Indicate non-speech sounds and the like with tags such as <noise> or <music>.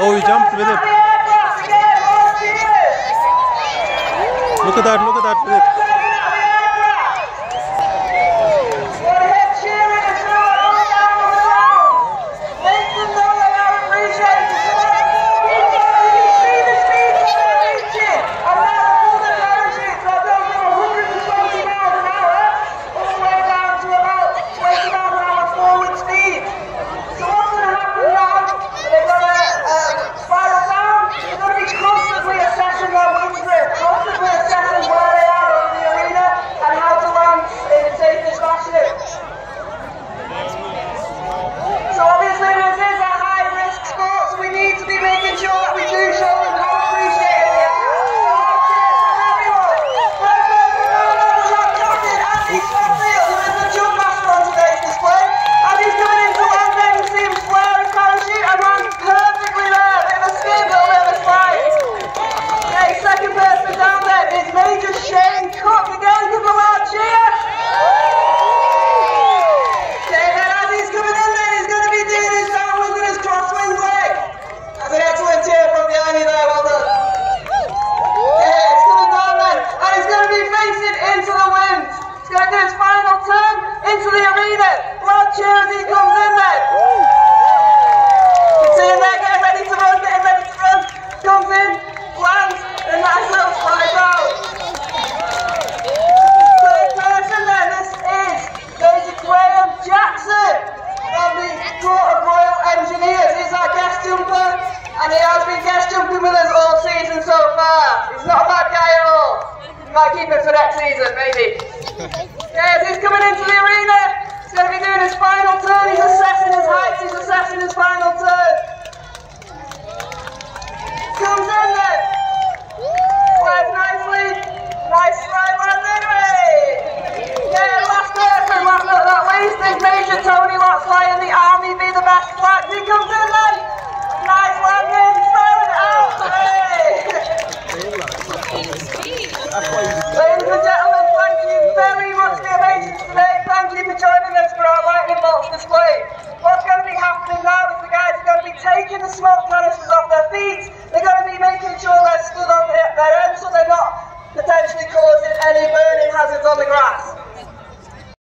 Oh, you jumped with it. Look at that, look at that, Philip. And he has been just jumping with us all season so far. He's not a bad guy at all. He might keep it for next season, maybe. <laughs> yes, he's coming in Ladies and gentlemen, thank you very much for your patience today. Thank you for joining us for our lightning bolt display. What's going to be happening now is the guys are going to be taking the smoke canisters off their feet. They're going to be making sure they're stood on their, their end